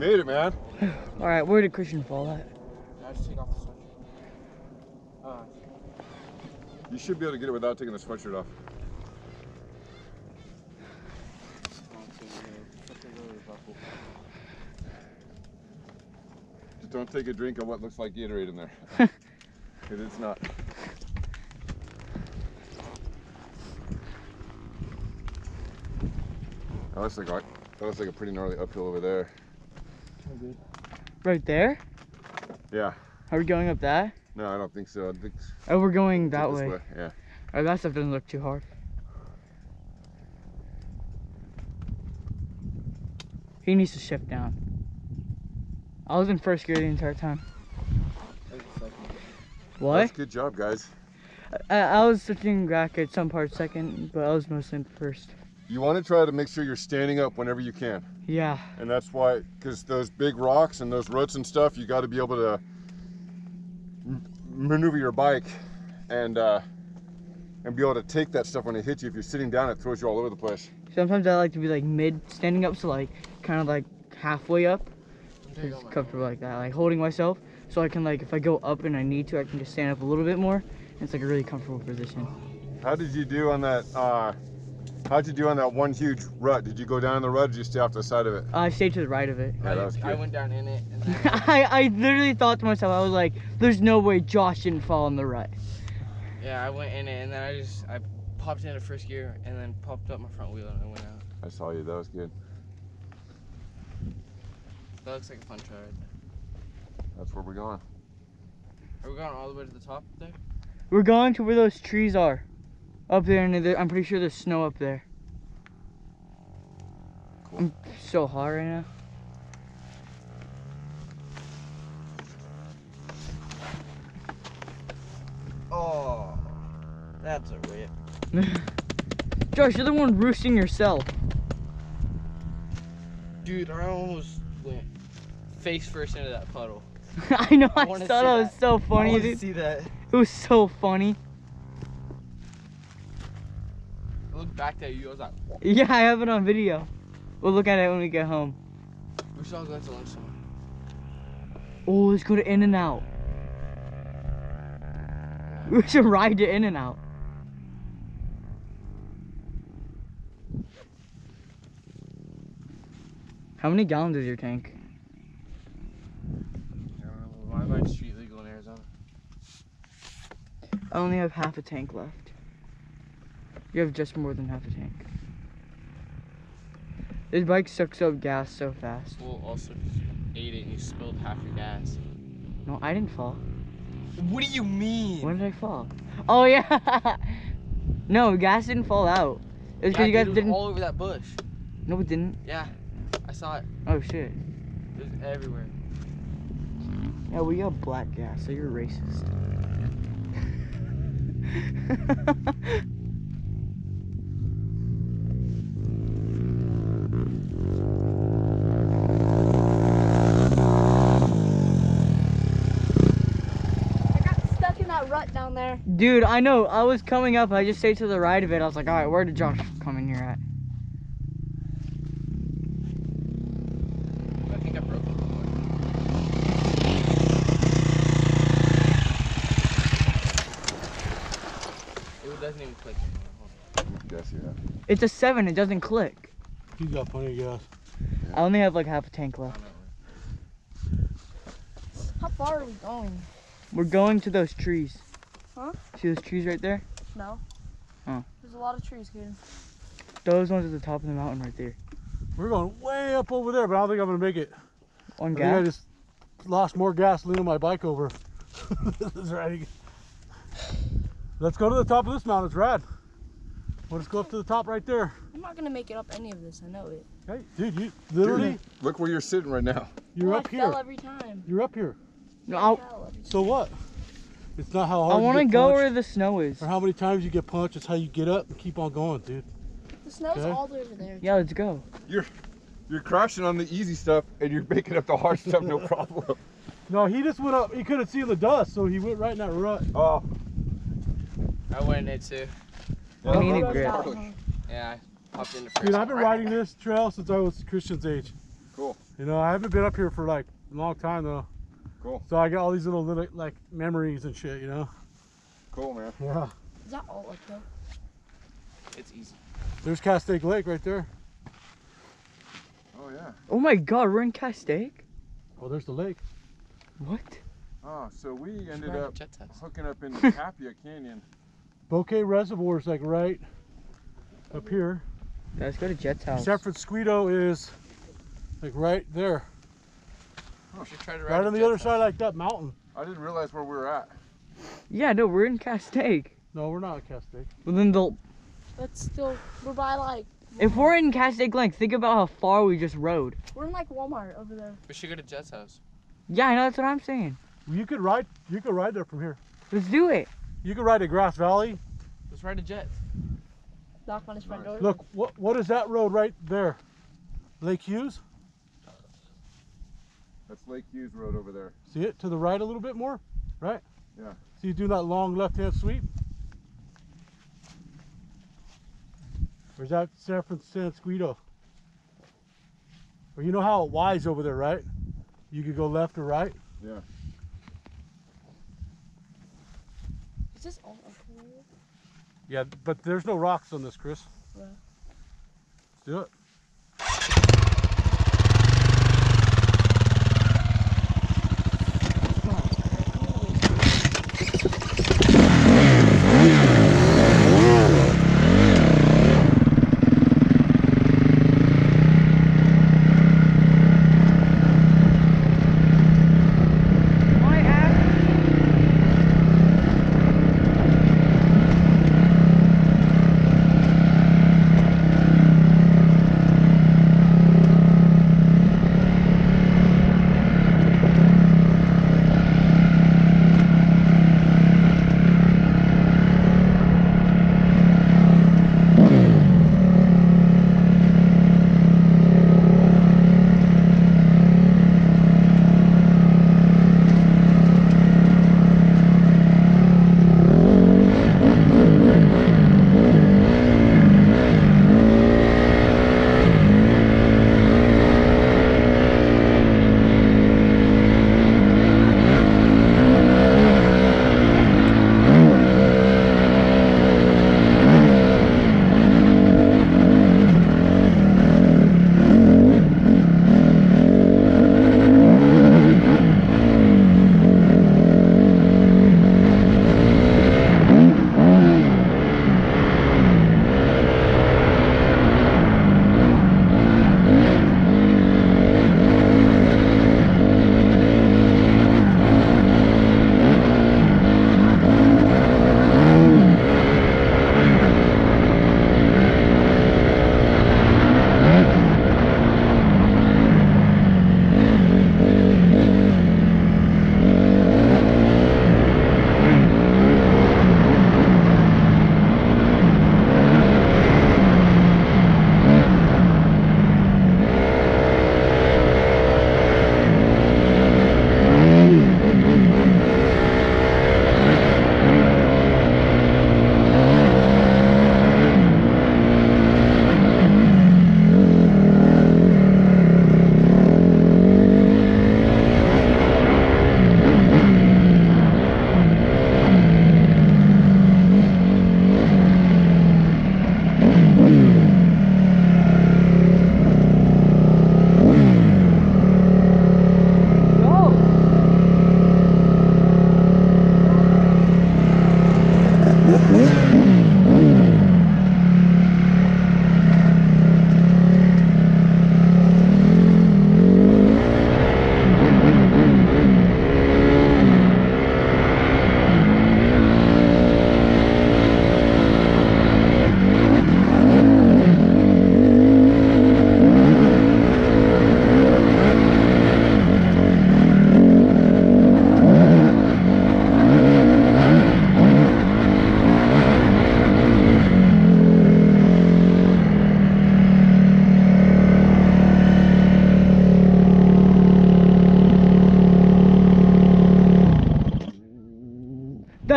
made it, man. All right, where did Christian fall at? I just take off the sweatshirt. Uh, You should be able to get it without taking the sweatshirt off. Just don't take a drink of what looks like Gatorade in there. Because it's not. That looks like that looks like a pretty gnarly uphill over there. Right there? Yeah. Are we going up that? No, I don't think so. I think Oh, we're going that this way. Yeah. Oh, that stuff doesn't look too hard. He needs to shift down. I was in first gear the entire time. What? That's good job, guys. I, I was switching back at some part second, but I was mostly in first. You want to try to make sure you're standing up whenever you can. Yeah. And that's why, because those big rocks and those roots and stuff, you got to be able to maneuver your bike and uh, and be able to take that stuff when it hits you. If you're sitting down, it throws you all over the place. Sometimes I like to be like mid standing up, so like kind of like halfway up. there It's comfortable like that, like holding myself, so I can like if I go up and I need to, I can just stand up a little bit more. It's like a really comfortable position. How did you do on that? Uh, how'd you do on that one huge rut? Did you go down the rut or did you stay off the side of it? I stayed to the right of it. Yeah, that was I, I went down in it. And then I, I literally thought to myself, I was like, there's no way Josh didn't fall in the rut. yeah, I went in it, and then I just I popped into first gear, and then popped up my front wheel, and I went out. I saw you. That was good. That looks like a fun try. Right there. That's where we're going. Are we going all the way to the top there? We're going to where those trees are. Up there, and I'm pretty sure there's snow up there. Cool. I'm so hot right now. Oh, that's a rip. Josh, you're the one roosting yourself. Dude, I almost went face first into that puddle. I know, I, I thought that was so I funny, wanna dude. see that. It was so funny. Looked back at you. I was like, Yeah, I have it on video. We'll look at it when we get home. we should all go to lunch somewhere. Oh, let's go to In and Out. We should ride to In and Out. How many gallons is your tank? I don't know. Why am I street legal in Arizona? I only have half a tank left. You have just more than half a tank. This bike sucks up gas so fast. Well, also, 'cause you ate it and you spilled half your gas. No, I didn't fall. What do you mean? When did I fall? Oh yeah. no, gas didn't fall out. It was because Yeah, you guys dude, it was didn't. all over that bush. No, it didn't. Yeah, I saw it. Oh shit. It was everywhere. Yeah, we got black gas, so you're racist. Dude, I know. I was coming up. I just stayed to the right of it. I was like, all right, where did Josh come in here at? I think I broke it. It doesn't even click. Yes, you have. It's a seven. It doesn't click. You got plenty of gas. I only have like half a tank left. How far are we going? We're going to those trees. Huh? See those trees right there? No. Oh. There's a lot of trees, kid. Those ones at the top of the mountain right there. We're going way up over there, but I don't think I'm gonna make it. On I think I just lost more gasoline on my bike over. this is riding. Let's go to the top of this mountain. It's rad. Let's go up to the top right there. I'm not gonna make it up any of this. I know it. Hey, dude, you literally, Dude, look where you're sitting right now. you're Well, up I here. fell every time. You're up here. No, I I'll- fell every So what? It's not how hard I want to go punched where the snow is. or how many times you get punched. It's how you get up and keep on going, dude. The snow's Okay. all over there. Yeah, let's go. You're you're crashing on the easy stuff and you're making up the hard stuff, no problem. No, he just went up. He couldn't see the dust, so he went right in that rut. Oh, I went in it too. I mean, it grip. Yeah, I popped into first. Dude, I've been riding this trail since I was Christian's age. Cool. You know, I haven't been up here for like a long time though. Cool. So I got all these little, little like memories and shit, you know? Cool, man. Yeah. Is that all up though? It's easy. There's Castaic Lake right there. Oh yeah. Oh my god, we're in Castaic? Oh, there's the lake. What? Oh, so we ended up hooking up in Tapia Canyon. Bouquet Reservoir is like right up here. Yeah, Let's go to Jet's house. San Francisquito is like right there. We should try to ride Right on the other side like that mountain. I didn't realize where we were at. Yeah, no, we're in Castaic. No, we're not at Castaic. Well, then the That's still we're by like if we're in Castaic Lake, think about how far we just rode. we're in like Walmart over there. We should go to Jet's house. Yeah, I know that's what I'm saying. You could ride you could ride there from here. Let's do it. You could ride to Grass Valley. Let's ride to Jet's. Knock on his front Nice. door. Look, what what is that road right there? Lake Hughes? That's Lake Hughes Road over there. See it to the right a little bit more? Right? Yeah. See you do that long left hand sweep? Or is that San Francisquito? Or you know how it Y's over there, right? You could go left or right. Yeah. Is this all up here? Yeah, but there's no rocks on this, Chris. Yeah. Let's do it.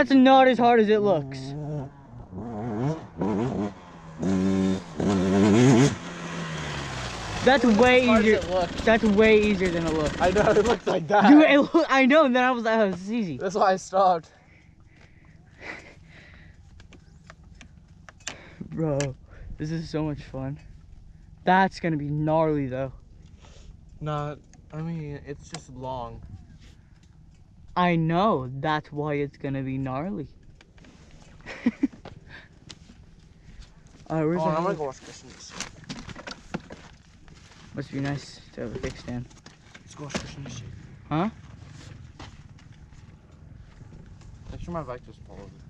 That's not as hard as it looks. That's way easier. That's way easier than it looks. I know it looks like that. Dude, it look, I know. And then I was like, oh, this is easy. That's why I stopped. Bro, this is so much fun. That's gonna be gnarly though. Not. I mean, it's just long. I know. That's why it's gonna be gnarly. Alright, oh, where's Oh, I'm gonna go watch Christmas. Must be nice to have a kickstand. Let's go watch Christmas. Huh? Make sure my bike just follows it.